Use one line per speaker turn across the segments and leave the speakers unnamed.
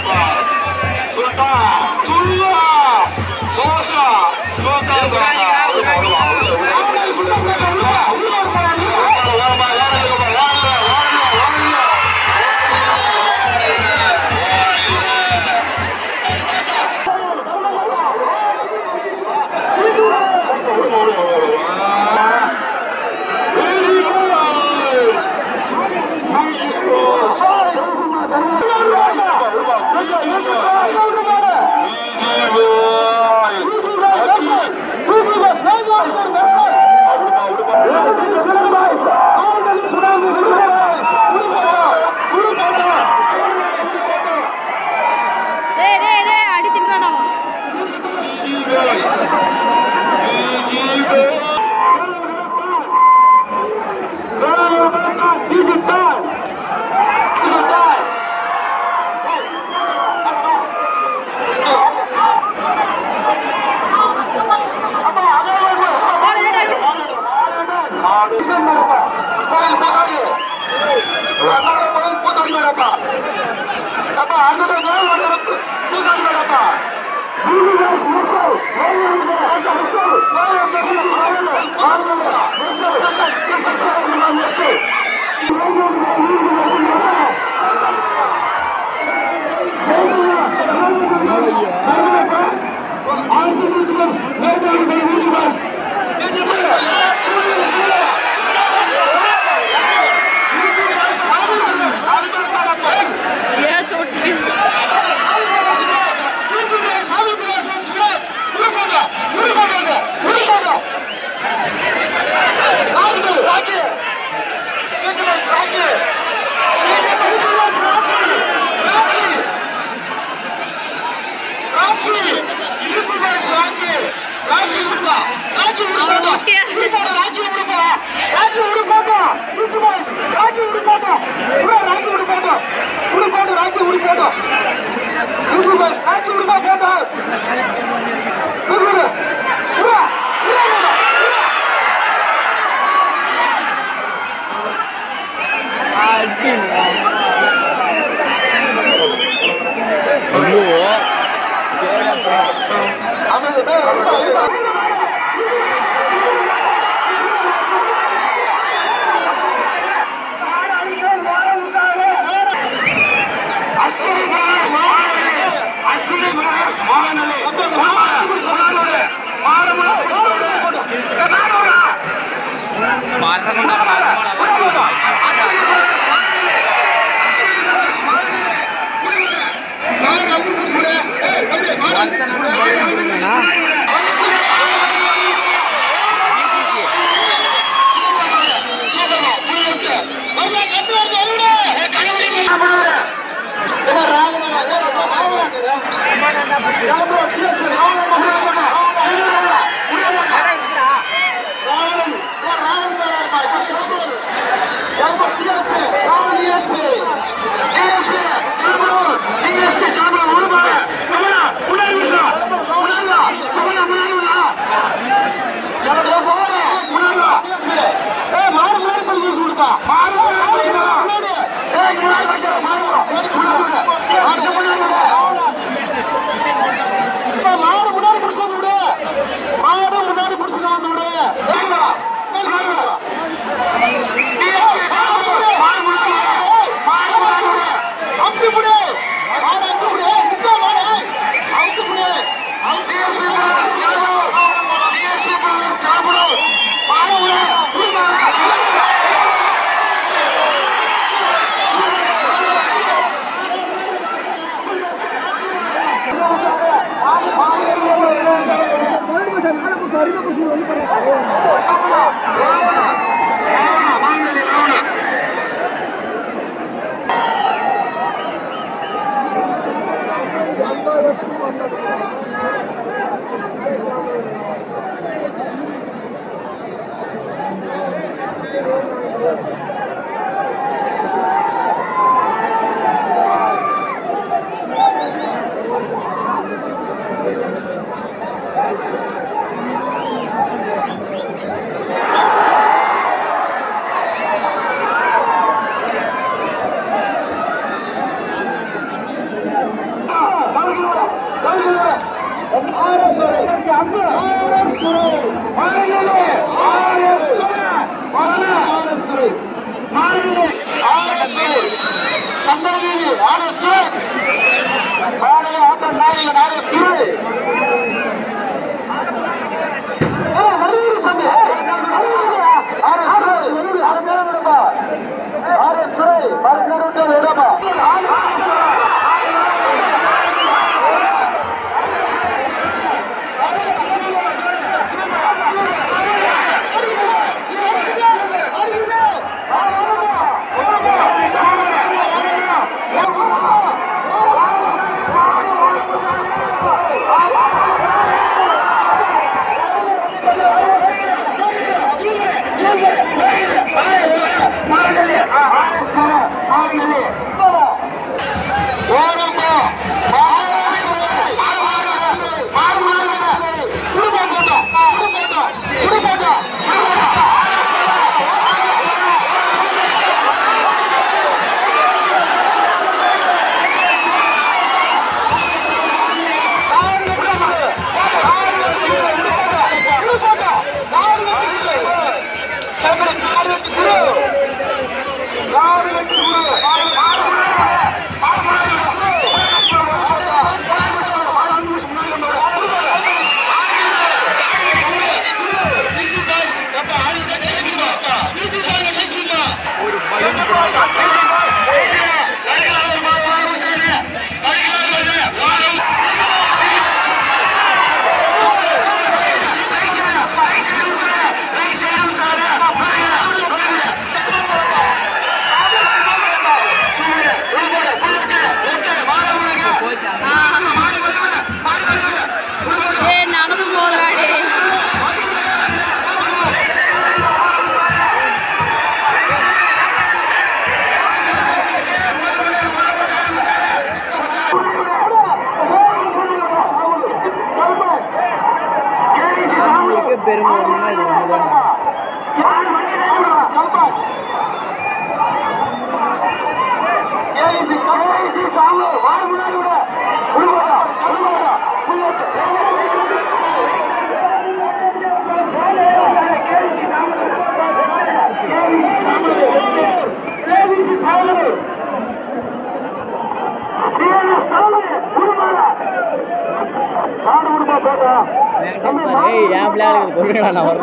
bye.
primero la.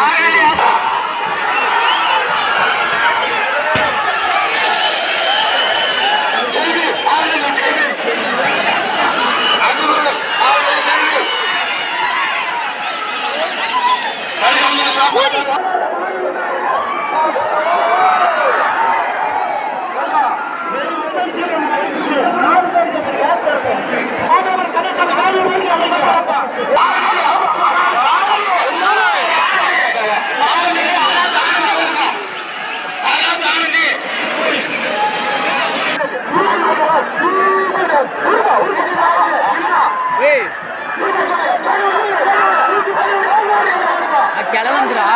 哎呀、கிளவந்துரா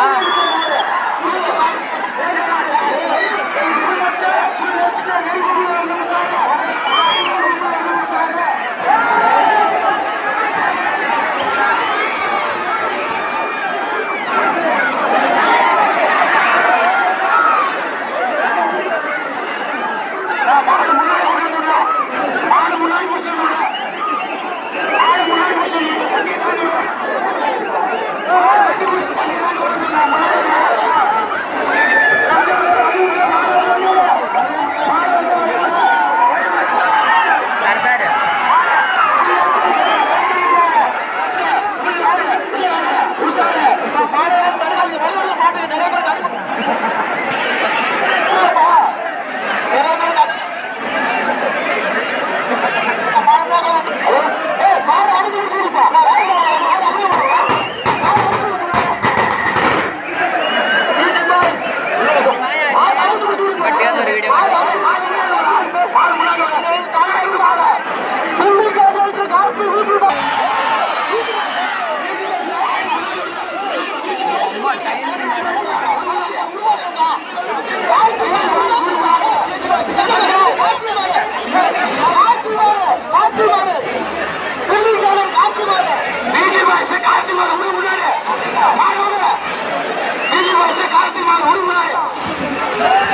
கார்த்திமான் உரு முன்னாடி BJP வருஷம் கார்த்திமான் உரு முன்னாடி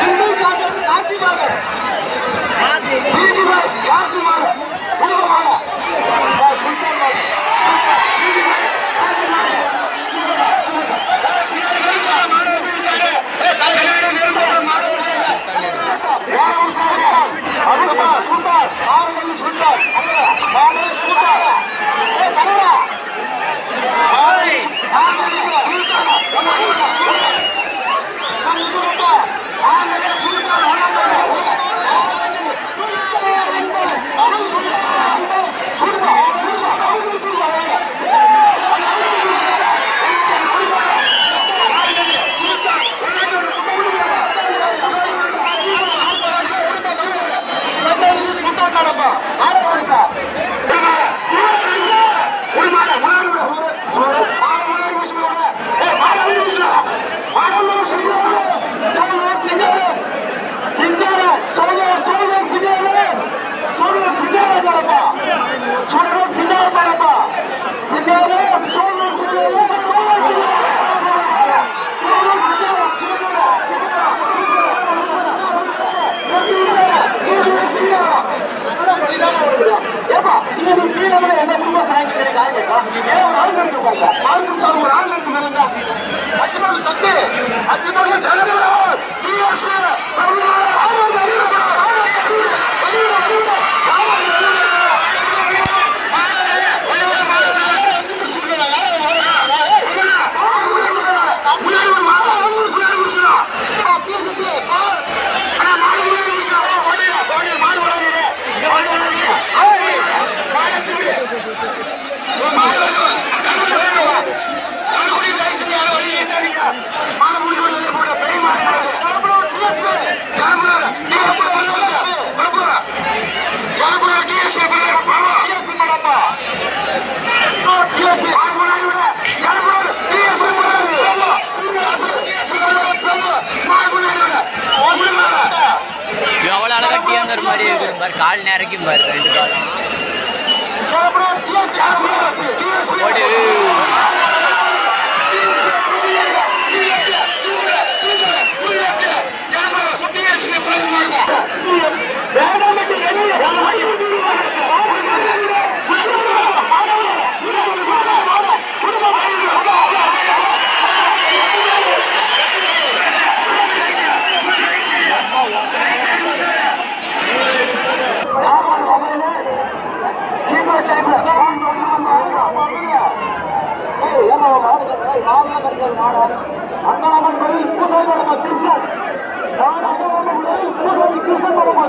இன்னும் காட்டுறது கார்த்திமான்
பிஜேபி
வருஷம் கார்த்திமான் உரு முன்னாடி
சுண்டார் ஆறு மணி சுண்டார் மாநில சுண்டார்
கால் நேரைக்கும் பாரு ரெண்டு காலம்
அண்ணா மண்டலில் இப்போது நம்ம கிருஷ்ணன் நான் அண்ணா மண்டலில் இப்போது கிருஷ்ணன் நம்ம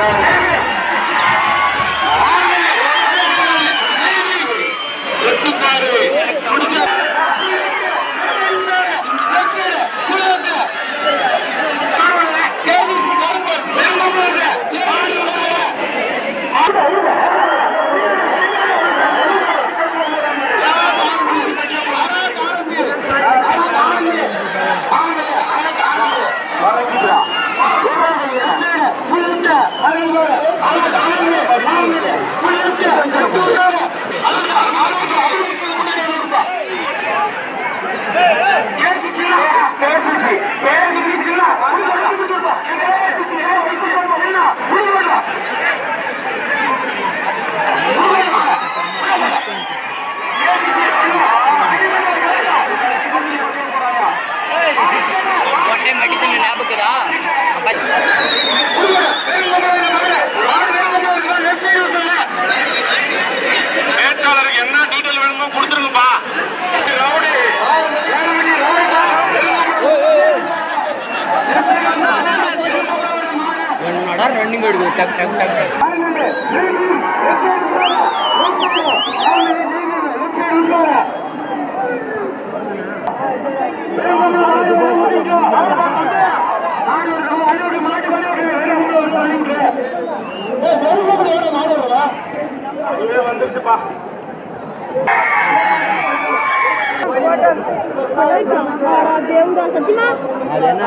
Thank you.
டைம் எடுக்குது டக் டக் டக்.
வந்துருச்சுப்பா
దేవుడా సత్యమా
అదేనా